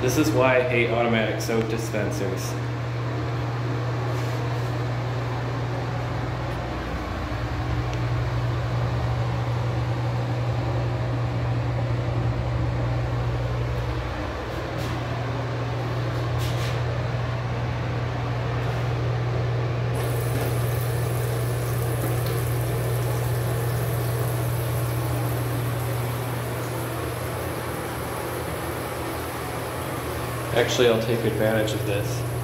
This is why I hate automatic soap dispensers. Actually, I'll take advantage of this.